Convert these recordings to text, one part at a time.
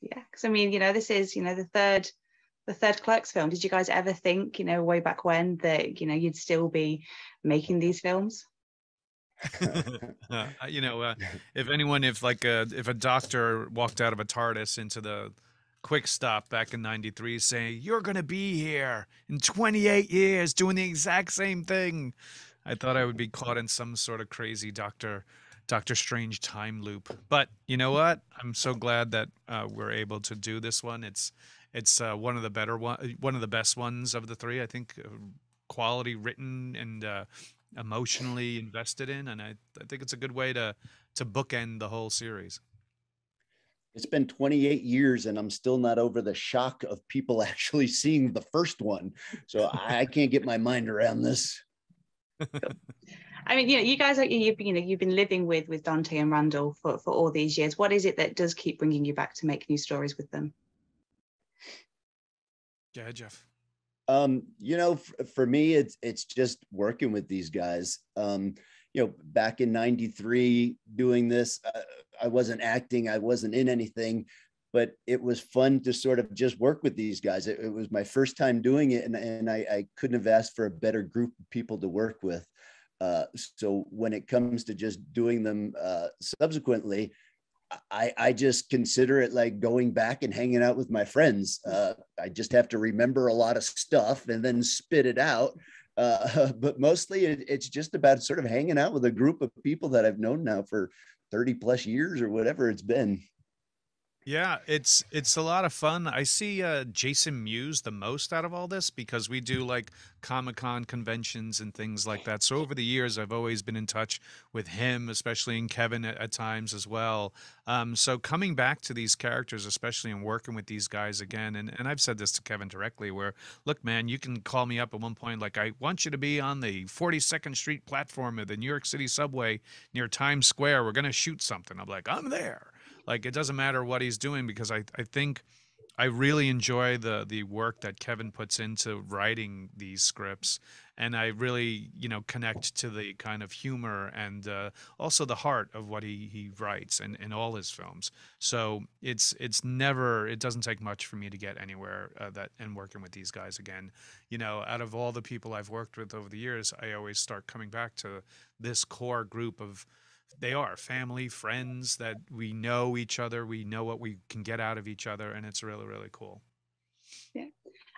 Yeah, because I mean, you know, this is you know the third the third Clerks film. Did you guys ever think, you know, way back when that you know you'd still be making these films? uh, you know, uh, if anyone, if like a if a doctor walked out of a TARDIS into the quick stop back in 93 saying you're going to be here in 28 years doing the exact same thing i thought i would be caught in some sort of crazy doctor doctor strange time loop but you know what i'm so glad that uh, we're able to do this one it's it's uh, one of the better one one of the best ones of the three i think uh, quality written and uh, emotionally invested in and I, I think it's a good way to to bookend the whole series it's been 28 years and I'm still not over the shock of people actually seeing the first one. So I can't get my mind around this. I mean, you know, you guys are you've you know you've been living with with Dante and Randall for for all these years. What is it that does keep bringing you back to make new stories with them? Yeah, Jeff. Um, you know, f- for me, it's it's just working with these guys. Um, you know, back in '93, doing this, uh, I wasn't acting, I wasn't in anything, but it was fun to sort of just work with these guys. It, it was my first time doing it, and, and I, I, couldn't have asked for a better group of people to work with. Uh, so when it comes to just doing them uh, subsequently, I, I just consider it like going back and hanging out with my friends. Uh, I just have to remember a lot of stuff and then spit it out. Uh, but mostly it, it's just about sort of hanging out with a group of people that I've known now for 30 plus years or whatever it's been. Yeah, it's it's a lot of fun. I see uh, Jason Mewes the most out of all this because we do like Comic Con conventions and things like that. So over the years, I've always been in touch with him, especially in Kevin at, at times as well. Um, so coming back to these characters, especially and working with these guys again, and, and I've said this to Kevin directly, where look, man, you can call me up at one point like I want you to be on the 42nd Street platform of the New York City subway near Times Square. We're gonna shoot something. I'm like, I'm there like it doesn't matter what he's doing because I, I think I really enjoy the the work that Kevin puts into writing these scripts, and I really you know connect to the kind of humor and uh, also the heart of what he he writes in, in all his films. So it's it's never it doesn't take much for me to get anywhere uh, that and working with these guys again. You know, out of all the people I've worked with over the years, I always start coming back to this core group of they are family, friends that we know each other, we know what we can get out of each other, and it's really, really cool. Yeah.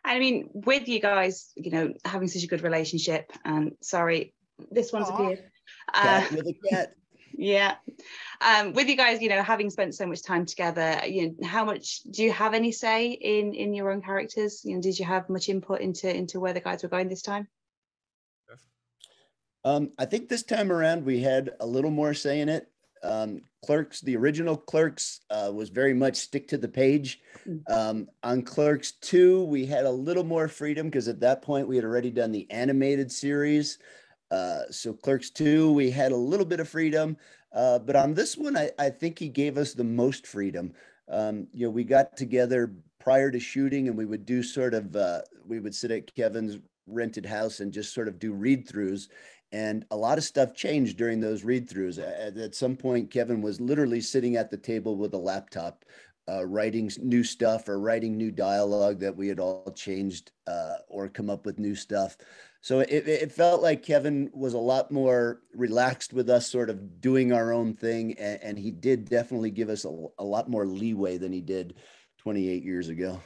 I mean, with you guys, you know, having such a good relationship, and sorry, this one's Aww. appeared. Uh, with a cat. Yeah. Um, with you guys, you know, having spent so much time together, you know, how much do you have any say in in your own characters? You know, did you have much input into into where the guys were going this time? Um, I think this time around we had a little more say in it. Um, Clerks, the original Clerks, uh, was very much stick to the page. Mm. Um, on Clerks 2, we had a little more freedom because at that point we had already done the animated series. Uh, so Clerks 2, we had a little bit of freedom. Uh, but on this one, I, I, think he gave us the most freedom. Um, you know, we got together prior to shooting and we would do sort of, uh, we would sit at Kevin's rented house and just sort of do read throughs and a lot of stuff changed during those read throughs. At, at, some point, Kevin was literally sitting at the table with a laptop, uh, writing new stuff or writing new dialogue that we had all changed uh, or come up with new stuff. So it, it, felt like Kevin was a lot more relaxed with us, sort of doing our own thing. And, and he did definitely give us a, a lot more leeway than he did 28 years ago.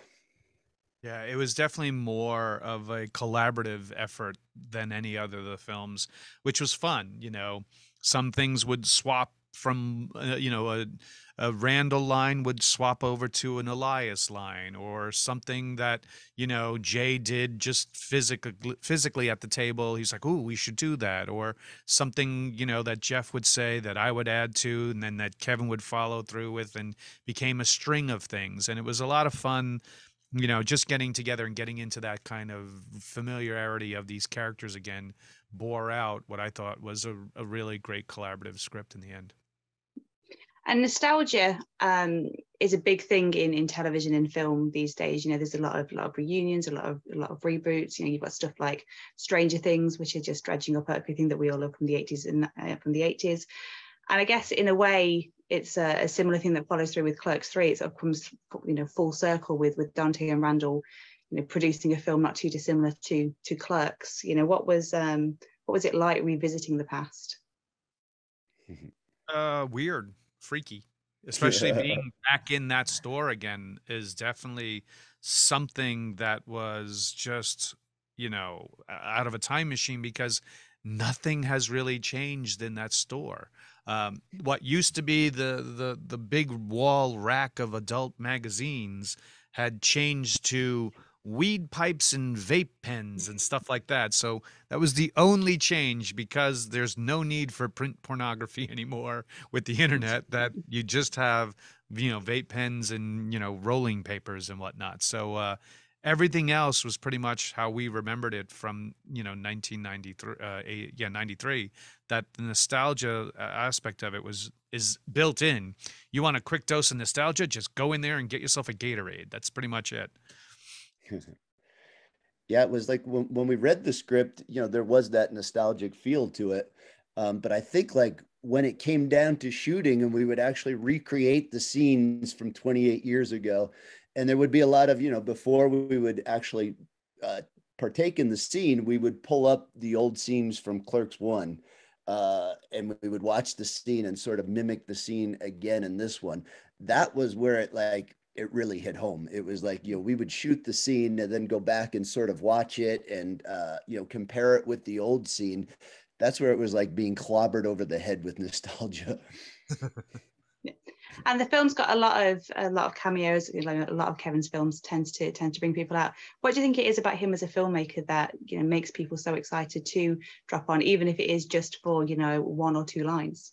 Yeah, it was definitely more of a collaborative effort than any other of the films, which was fun. You know, some things would swap from, uh, you know, a, a Randall line would swap over to an Elias line, or something that you know Jay did just physically physically at the table. He's like, "Ooh, we should do that," or something you know that Jeff would say that I would add to, and then that Kevin would follow through with, and became a string of things. And it was a lot of fun you know, just getting together and getting into that kind of familiarity of these characters again bore out what I thought was a, a really great collaborative script in the end. And nostalgia um, is a big thing in, in television and film these days. You know, there's a lot of lot of reunions, a lot of a lot of reboots. You know, you've got stuff like Stranger Things, which are just dredging up everything that we all love from the 80s and uh, from the 80s. And I guess in a way, it's a, a, similar thing that follows through with Clerks Three. It sort of comes, you know, full circle with with Dante and Randall, you know, producing a film not too dissimilar to to Clerks. You know, what was um, what was it like revisiting the past? Uh, weird, freaky, especially yeah. being back in that store again is definitely something that was just you know out of a time machine because nothing has really changed in that store. Um, what used to be the, the the big wall rack of adult magazines had changed to weed pipes and vape pens and stuff like that. So that was the only change because there's no need for print pornography anymore with the internet. That you just have you know vape pens and you know rolling papers and whatnot. So uh, everything else was pretty much how we remembered it from you know 1993 uh, yeah 93 that the nostalgia uh, aspect of it was is built in. You want a quick dose of nostalgia? Just go in there and get yourself a gatorade. That's pretty much it. Yeah it was like when, when we read the script you know there was that nostalgic feel to it. Um, but i think like when it came down to shooting and we would actually recreate the scenes from 28 years ago and there would be a lot of you know before we would actually uh, partake in the scene we would pull up the old scenes from clerks one uh, and we would watch the scene and sort of mimic the scene again in this one. That was where it like it really hit home. It was like you know we would shoot the scene and then go back and sort of watch it and uh, you know compare it with the old scene. That's where it was like being clobbered over the head with nostalgia and the film's got a lot of a lot of cameos a lot of kevin's films tends to tend to bring people out what do you think it is about him as a filmmaker that you know makes people so excited to drop on even if it is just for you know one or two lines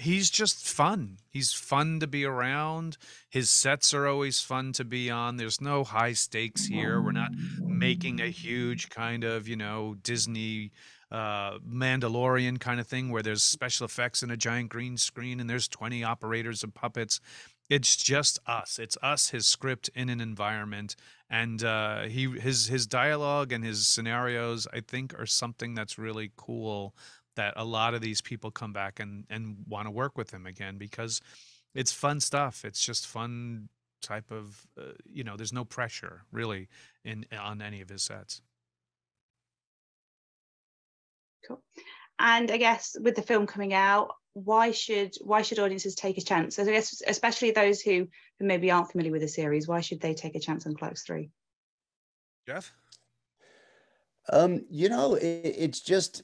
he's just fun. He's fun to be around. His sets are always fun to be on. There's no high stakes here. We're not making a huge kind of, you know, Disney uh, Mandalorian kind of thing where there's special effects and a giant green screen and there's 20 operators and puppets. It's just us. It's us, his script in an environment, and uh, he his his dialogue and his scenarios. I think are something that's really cool. That a lot of these people come back and and want to work with him again because it's fun stuff. It's just fun type of uh, you know. There's no pressure really in on any of his sets. Cool. And I guess with the film coming out, why should why should audiences take a chance? So I guess especially those who, who maybe aren't familiar with the series, why should they take a chance on Clerks Three? Jeff. Um, you know, it, it's just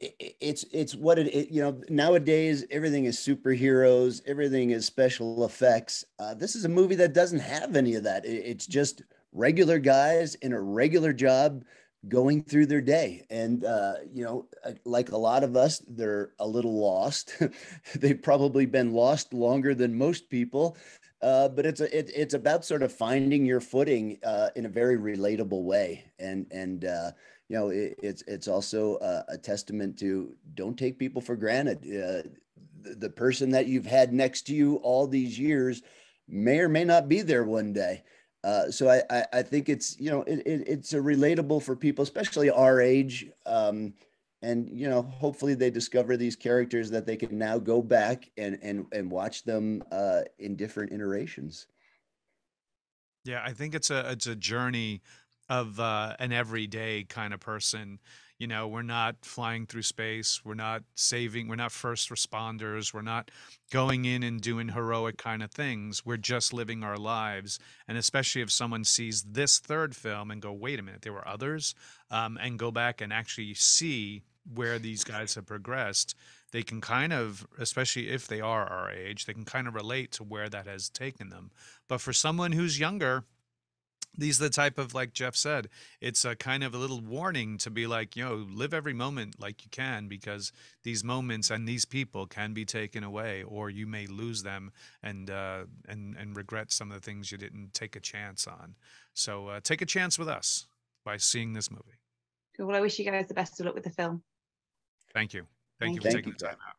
it's it's what it, it, you know nowadays everything is superheroes everything is special effects uh, this is a movie that doesn't have any of that it, it's just regular guys in a regular job going through their day. And uh, you know uh, like a lot of us they're a little lost. They've probably been lost longer than most people uh, but it's a, it, it's about sort of finding your footing uh, in a very relatable way. And and uh, you know it, it's it's also a, a, testament to don't take people for granted. Uh, the, the person that you've had next to you all these years may or may not be there one day uh, so I, I, I, think it's you know it, it, it's a relatable for people, especially our age, um, and you know hopefully they discover these characters that they can now go back and and and watch them uh, in different iterations. Yeah, I think it's a it's a journey of uh, an everyday kind of person. You know we're not flying through space we're not saving we're not first responders we're not going in and doing heroic kind of things we're just living our lives. And especially if someone sees this third film and go wait a minute there were others um, and go back and actually see where these guys have progressed they can kind of especially if they are our age they can kind of relate to where that has taken them. But for someone who's younger these are the type of like jeff said it's a kind of a little warning to be like you know live every moment like you can because these moments and these people can be taken away or you may lose them and uh, and and regret some of the things you didn't take a chance on. So uh, take a chance with us by seeing this movie. Well i wish you guys the best of luck with the film. Thank you. Thank, thank you. for taking you. the time out